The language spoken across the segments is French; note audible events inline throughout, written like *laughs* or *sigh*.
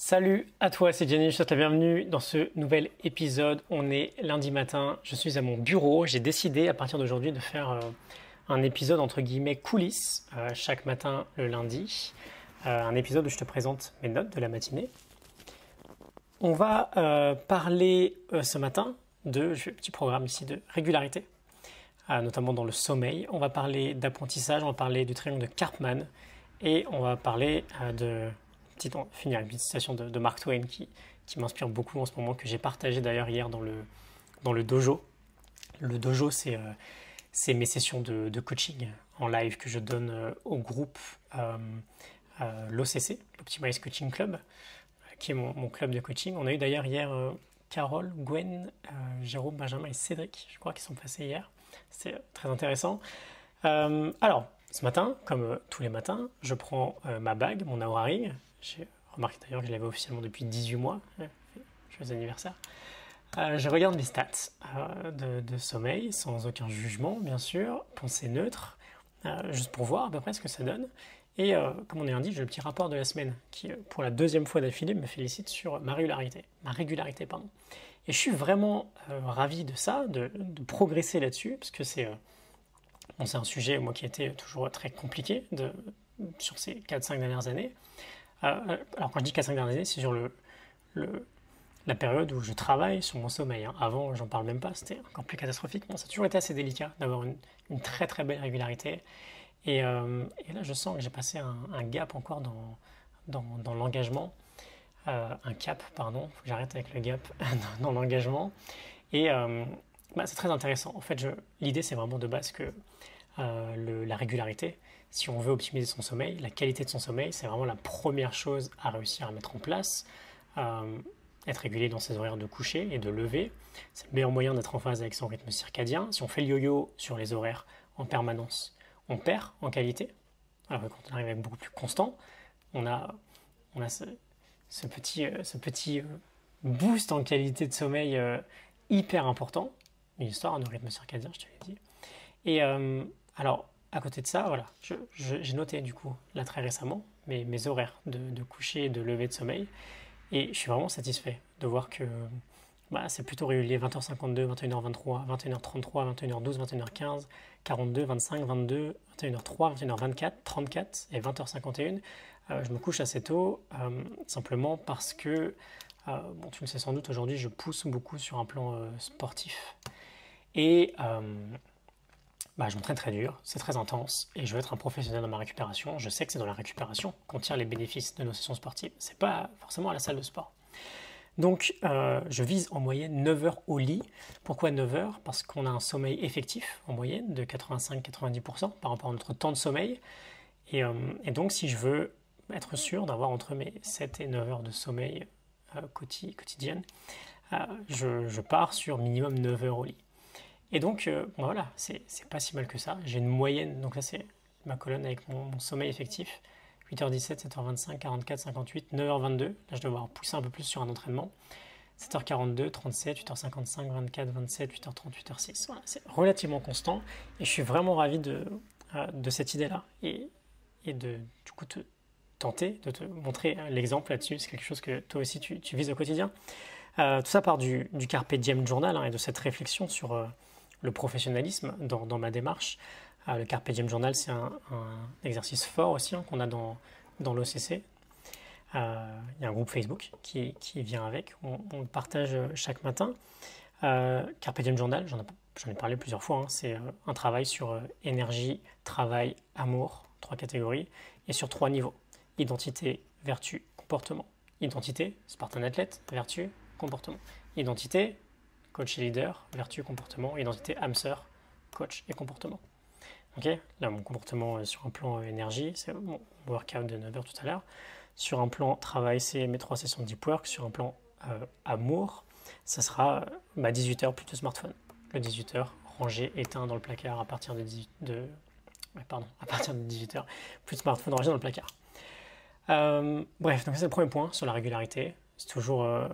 Salut à toi, c'est Jenny, je te souhaite la bienvenue dans ce nouvel épisode. On est lundi matin, je suis à mon bureau. J'ai décidé à partir d'aujourd'hui de faire euh, un épisode entre guillemets coulisses euh, chaque matin le lundi. Euh, un épisode où je te présente mes notes de la matinée. On va parler ce matin de, je fais un petit programme ici de régularité, notamment dans le sommeil. On va parler d'apprentissage, on va parler du triangle de Karpman et on va parler de petite, finir une petite citation de, Mark Twain qui, m'inspire beaucoup en ce moment, que j'ai partagé d'ailleurs hier dans le, dojo. Le dojo, c'est euh, mes sessions de, de, coaching en live que je donne euh, au groupe euh l'OCC, l'Optimize Coaching Club, qui est mon, mon, club de coaching. On a eu d'ailleurs hier Carole, Gwen, Jérôme, Benjamin et Cédric, je crois, qui sont passés hier. C'est très intéressant. alors, ce matin, comme tous les matins, je prends ma bague, mon Aura Ring, j'ai remarqué d'ailleurs que je l'avais officiellement depuis 18 mois. Joyeux anniversaire. Euh, je regarde mes stats euh, de, sommeil sans aucun jugement, bien sûr, pensée neutre, euh, juste pour voir à peu près ce que ça donne. Et comme on est indiqué, j'ai le petit rapport de la semaine qui, pour la deuxième fois d'affilée, me félicite sur ma régularité. Ma régularité, pardon. Et je suis vraiment ravi de ça, de, progresser là-dessus, parce que c'est bon, un sujet, moi, qui a été toujours très compliqué de, sur ces 4-5 dernières années. Euh, alors quand je dis 4-5 dernières années, c'est sur le, la période où je travaille sur mon sommeil. Hein. Avant, j'en parle même pas, c'était encore plus catastrophique. ça a toujours été assez délicat d'avoir une, très très belle régularité. Euh, et, là, je sens que j'ai passé un, gap encore dans, dans, l'engagement. Euh, un cap, pardon, faut que j'arrête avec le gap *laughs* dans, l'engagement. Et bah, c'est très intéressant. En fait, l'idée, c'est vraiment de base que la régularité, si on veut optimiser son sommeil, la qualité de son sommeil, c'est vraiment la première chose à réussir à mettre en place. Euh, être régulier dans ses horaires de coucher et de lever, c'est le meilleur moyen d'être en phase avec son rythme circadien. Si on fait le yo-yo sur les horaires en permanence, on perd en qualité. Alors que quand on arrive à être beaucoup plus constant, on a, on a ce, petit, ce petit euh, euh, boost en qualité de sommeil hyper important. Une histoire de rythme circadien, je te l'ai dit. Et alors, à côté de ça, voilà, j'ai noté du coup, là très récemment, mes, horaires de, coucher et de lever de sommeil. Et je suis vraiment satisfait de voir que bah, c'est plutôt régulier 20h52, 21h23, 21h33, 21h12, 21h15, 42, 25, 22, 21h03, 21h24, 34 et 20h51. Euh, je me couche assez tôt, euh, simplement parce que, euh, tu le sais sans doute, aujourd'hui je pousse beaucoup sur un plan sportif. Et bah, je m'entraîne très dur, c'est très intense, et je veux être un professionnel dans ma récupération. Je sais que c'est dans la récupération qu'on tire les bénéfices de nos sessions sportives. C'est pas forcément à la salle de sport. Donc, euh, je vise en moyenne 9 heures au lit. Pourquoi 9 heures? Parce qu'on a un sommeil effectif en moyenne de 85-90% par rapport à notre temps de sommeil. Euh, et, donc, si je veux être sûr d'avoir entre mes 7 et 9 heures de sommeil euh, quotidienne, je, je, pars sur minimum 9 heures au lit. Et donc, euh, voilà, c'est pas si mal que ça. J'ai une moyenne, donc là c'est ma colonne avec mon, sommeil effectif. 8h17, 7h25, 44, 58, 9h22. Là, je dois devoir pousser un peu plus sur un entraînement. 7h42, 37, 8h55, 24, 27, 8h30, 8h06. Voilà, c'est relativement constant. Et je suis vraiment ravi de, euh, cette idée-là. Et, de, du coup, te tenter de te montrer l'exemple là-dessus. C'est quelque chose que toi aussi tu, tu vises au quotidien. Euh, tout ça part du, du Carpe Diem Journal hein, et de cette réflexion sur le professionnalisme dans, ma démarche. Euh, le Carpe Diem Journal, c'est un, exercice fort aussi hein, qu'on a dans, dans l'OCC. Euh, il y a un groupe Facebook qui, qui vient avec, on, le partage chaque matin. Euh, Carpe Diem Journal, j'en ai, parlé plusieurs fois, hein. c'est euh, un travail sur énergie, travail, amour, trois catégories, et sur trois niveaux. Identité, vertu, comportement. Identité, Spartan athlète, vertu, comportement. Identité, coach et leader, vertu, comportement, identité, sœur, coach et comportement. Ok, là mon comportement sur un plan énergie, c'est mon workout de 9h tout à l'heure. Sur un plan travail, c'est mes trois sessions de deep work. Sur un plan euh, amour, ça sera ma 18h plutôt smartphone. Le 18h rangé, éteint dans le placard à partir de, de pardon, *laughs* à partir de 18h, plus de smartphone rangé dans le placard. Euh, bref, donc c'est le premier point sur la régularité. C'est toujours euh, euh,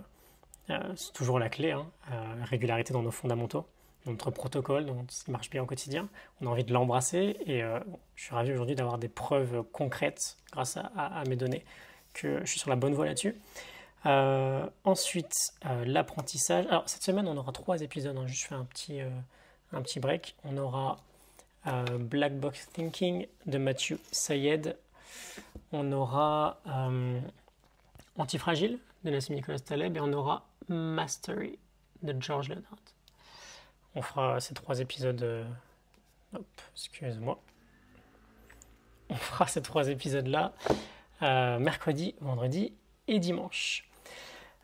c'est toujours la clé, hein, euh, régularité dans nos fondamentaux, notre protocole, dans ce qui marche bien au quotidien. On a envie de l'embrasser et euh, je suis ravi aujourd'hui d'avoir des preuves concrètes grâce à, mes données que je suis sur la bonne voie là-dessus. ensuite, l'apprentissage. Alors, cette semaine, on aura trois épisodes. Hein. Je fais un petit, un petit break. On aura Black Box Thinking de Mathieu Sayed. On aura Antifragile de Nassim Nicolas Taleb et on aura Mastery de George Leonard. On fera ces trois épisodes. Euh, hop, excuse-moi. On fera ces trois épisodes-là euh, mercredi, vendredi et dimanche.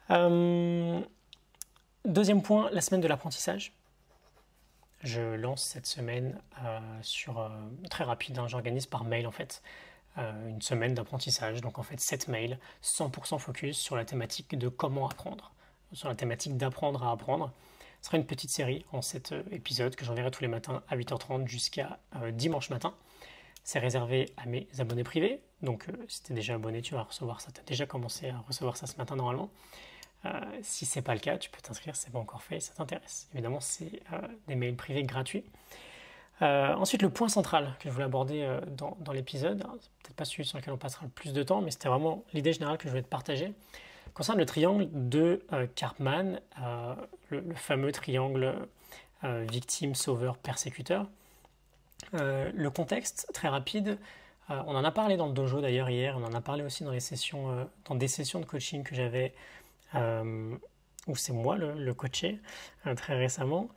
Euh, deuxième point, la semaine de l'apprentissage. Je lance cette semaine sur très rapide. Hein, j'organise par mail en fait une semaine d'apprentissage. Donc en fait 7 mails, 100% focus sur la thématique de comment apprendre, sur la thématique d'apprendre à apprendre. Ce sera une petite série en 7 euh, épisodes que j'enverrai tous les matins à 8h30 jusqu'à euh, dimanche matin. C'est réservé à mes abonnés privés. Donc euh, si tu es déjà abonné, tu vas recevoir ça. Tu as déjà commencé à recevoir ça ce matin normalement. si ce n'est pas le cas, tu peux t'inscrire ce n'est pas encore fait ça t'intéresse. Évidemment, c'est des mails privés gratuits. ensuite, le point central que je voulais aborder dans, dans l'épisode, peut-être pas celui sur lequel on passera le plus de temps, mais c'était vraiment l'idée générale que je voulais te partager concerne le triangle de euh, Karpman, euh, le, fameux triangle euh, victime, sauveur, persécuteur. le contexte, très rapide, on en a parlé dans le dojo d'ailleurs hier, on en a parlé aussi dans, les sessions, dans des sessions de coaching que j'avais, où c'est moi le, le coaché très récemment.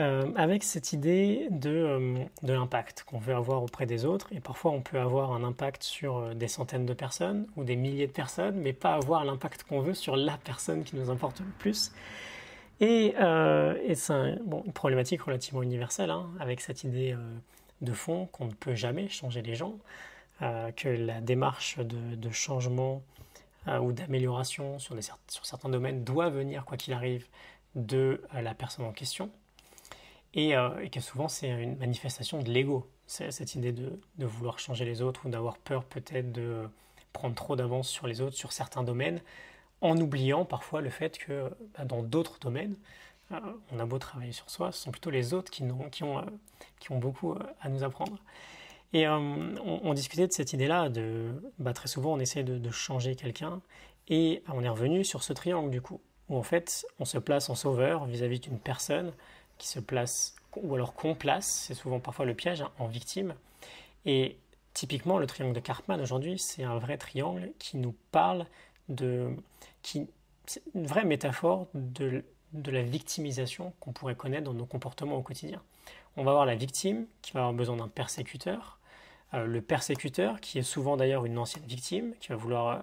Euh, avec cette idée de, euh, de l'impact qu'on veut avoir auprès des autres. Et parfois, on peut avoir un impact sur euh, des centaines de personnes ou des milliers de personnes, mais pas avoir l'impact qu'on veut sur la personne qui nous importe le plus. Et, c'est une problématique relativement universelle, hein, avec cette idée de fond qu'on ne peut jamais changer les gens, que la démarche de, de changement ou d'amélioration sur, sur certains domaines doit venir, quoi qu'il arrive, de la personne en question. Euh, et, que souvent c'est une manifestation de l'ego. Cette idée de, vouloir changer les autres ou d'avoir peur peut-être de prendre trop d'avance sur les autres sur certains domaines, en oubliant parfois le fait que bah, dans d'autres domaines, euh, on a beau travailler sur soi, ce sont plutôt les autres qui, euh, ont beaucoup à nous apprendre. Et on, discutait de cette idée-là, de bah, très souvent on essaie de changer quelqu'un, et on est revenu sur ce triangle du coup, où en fait on se place en sauveur vis-à-vis d'une personne qui se place, ou alors qu'on place, c'est souvent parfois le piège, hein, en victime. Et typiquement, le triangle de Karpman aujourd'hui, c'est un vrai triangle qui nous parle de. Qui, c'est une vraie métaphore de, de la victimisation qu'on pourrait connaître dans nos comportements au quotidien. On va avoir la victime qui va avoir besoin d'un persécuteur, euh, le persécuteur qui est souvent d'ailleurs une ancienne victime, qui va vouloir euh,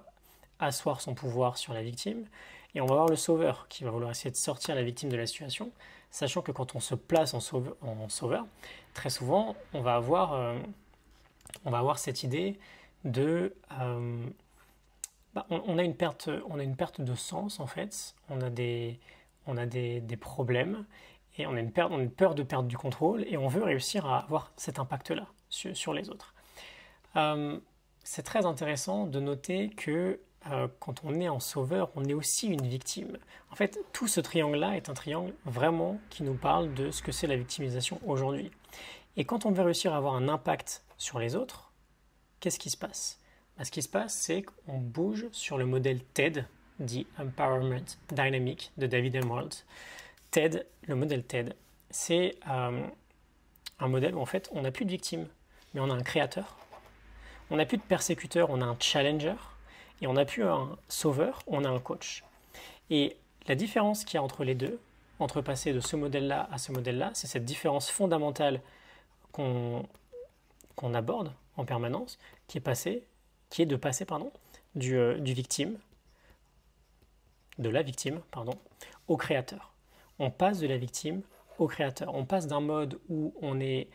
asseoir son pouvoir sur la victime, et on va avoir le sauveur qui va vouloir essayer de sortir la victime de la situation, sachant que quand on se place en sauveur, très souvent, on va avoir, euh, cette idée de... Euh, bah, on, a une perte, on a une perte de sens, en fait. On a des, on a des, problèmes et on a, une perte, on a une peur de perdre du contrôle et on veut réussir à avoir cet impact-là sur, les autres. Euh, c'est très intéressant de noter que euh, quand on est en sauveur, on est aussi une victime. En fait, tout ce triangle-là est un triangle vraiment qui nous parle de ce que c'est la victimisation aujourd'hui. Et quand on veut réussir à avoir un impact sur les autres, qu'est-ce qui se passe? Bah, Ce qui se passe, c'est qu'on bouge sur le modèle TED, dit Empowerment Dynamic de David Emerald. TED, le modèle TED, c'est euh, un modèle où en fait on n'a plus de victimes, mais on a un créateur. On n'a plus de persécuteur, on a un challenger et on n'a plus un sauveur, on a un coach. Et la différence qu'il y a entre les deux, entre passer de ce modèle-là à ce modèle-là, c'est cette différence fondamentale qu'on aborde en permanence, qui est, passé, qui est de passer pardon, du, euh, du victime, de la victime, pardon, au créateur. On passe de la victime au créateur. On passe d'un mode où on est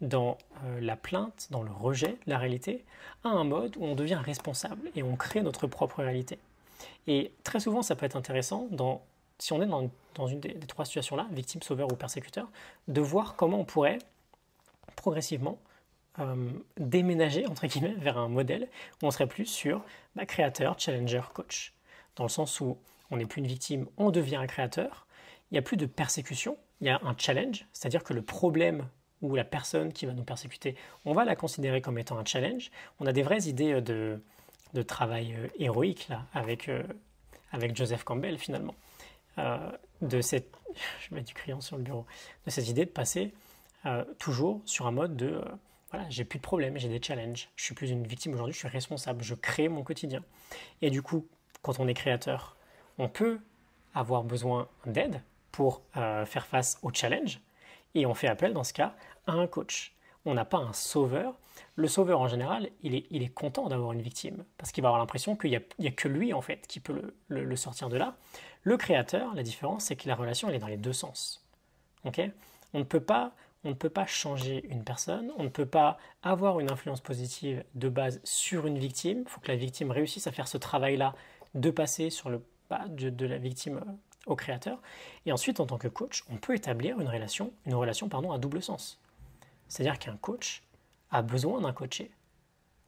dans euh, la plainte, dans le rejet de la réalité, à un mode où on devient responsable et on crée notre propre réalité. Et très souvent, ça peut être intéressant, si on est dans, une des, trois situations-là, victime, sauveur ou persécuteur, de voir comment on pourrait progressivement euh, déménager, entre guillemets, vers un modèle où on serait plus sur bah, créateur, challenger, coach. Dans le sens où on n'est plus une victime, on devient un créateur, il n'y a plus de persécution, il y a un challenge, c'est-à-dire que le problème ou la personne qui va nous persécuter, on va la considérer comme étant un challenge. On a des vraies idées euh, de, de travail euh, héroïque là, avec, euh, avec Joseph Campbell finalement, de cette, *laughs* je mets du crayon sur le bureau, de cette idée de passer toujours sur un mode de voilà, j'ai plus de problèmes, j'ai des challenges, je suis plus une victime aujourd'hui, je suis responsable, je crée mon quotidien. Et du coup, quand on est créateur, on peut avoir besoin d'aide pour euh, faire face aux challenges et on fait appel dans ce cas à un coach. On n'a pas un sauveur. Le sauveur en général, il est, content d'avoir une victime parce qu'il va avoir l'impression qu'il n'y a, que lui en fait qui peut le, sortir de là. Le créateur, la différence, c'est que la relation elle est dans les deux sens. On ne peut pas changer une personne, on ne peut pas avoir une influence positive de base sur une victime. Il faut que la victime réussisse à faire ce travail-là de passer sur le pas de, la victime euh, au créateur. Et ensuite, en tant que coach, on peut établir une relation, une relation pardon, à double sens. C'est-à-dire qu'un coach a besoin d'un coaché.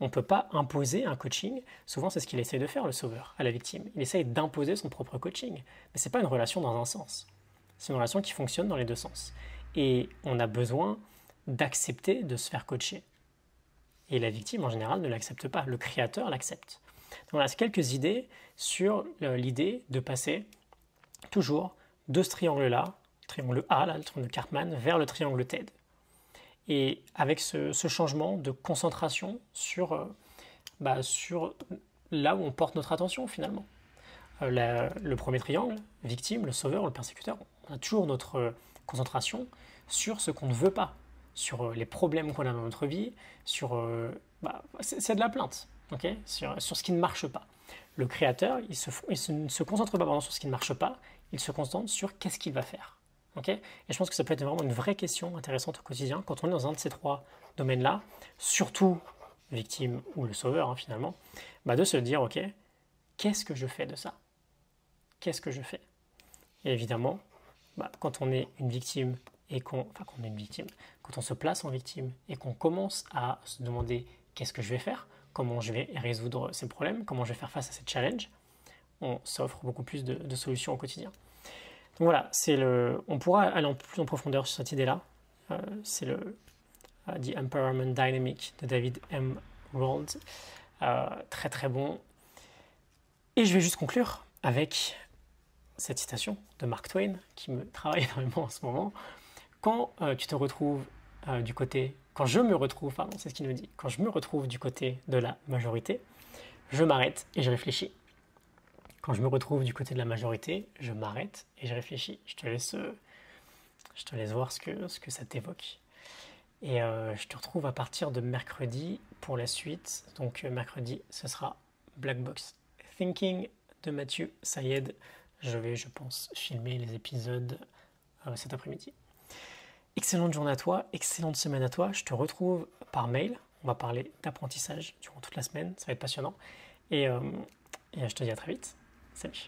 On ne peut pas imposer un coaching. Souvent, c'est ce qu'il essaie de faire, le sauveur, à la victime. Il essaye d'imposer son propre coaching. Mais ce n'est pas une relation dans un sens. C'est une relation qui fonctionne dans les deux sens. Et on a besoin d'accepter de se faire coacher. Et la victime, en général, ne l'accepte pas. Le créateur l'accepte. Donc voilà, c'est quelques idées sur l'idée de passer toujours de ce triangle-là, triangle A, le triangle de Karpman, vers le triangle TED. Et avec ce, changement de concentration sur, euh, bah, sur là où on porte notre attention finalement. Euh, le premier triangle, victime, le sauveur, le persécuteur, on a toujours notre concentration sur ce qu'on ne veut pas, sur euh, les problèmes qu'on a dans notre vie, sur... Euh, bah, c'est de la plainte, ok sur, ce qui ne marche pas. Le créateur, il, se, ne se concentre pas sur ce qui ne marche pas, il se concentre sur qu'est-ce qu'il va faire. ok Et je pense que ça peut être vraiment une vraie question intéressante au quotidien quand on est dans un de ces trois domaines-là, surtout victime ou le sauveur hein, finalement, bah de se dire, ok, qu'est-ce que je fais de ça? Qu'est-ce que je fais? Et évidemment, bah, quand on est une victime et qu'on, enfin, est une victime, quand on se place en victime et qu'on commence à se demander qu'est-ce que je vais faire, comment je vais résoudre ces problèmes, comment je vais faire face à ces challenges, on s'offre beaucoup plus de, solutions au quotidien. Voilà, c'est le, on pourra aller en plus en profondeur sur cette idée-là. Euh, c'est le euh, The Empowerment Dynamic de David M. Rold. Euh, très très bon. Et je vais juste conclure avec cette citation de Mark Twain qui me *laughs* travaille énormément en ce moment. Quand tu te retrouves euh, du côté, quand je me retrouve, pardon, c'est ce qu'il nous dit, quand je me retrouve du côté de la majorité, je m'arrête et je réfléchis. Quand je me retrouve du côté de la majorité, je m'arrête et je réfléchis. Je te laisse, laisse voir ce que, ça t'évoque. Et euh, je te retrouve à partir de mercredi pour la suite. Donc mercredi, ce sera Black Box Thinking de Mathieu Sayed. Je vais, je pense, filmer les épisodes euh, cet après-midi. Excellente journée à toi, excellente semaine à toi. Je te retrouve par mail. On va parler d'apprentissage durant toute la semaine. Ça va être passionnant. Et, euh, et je te dis à très vite. Salut.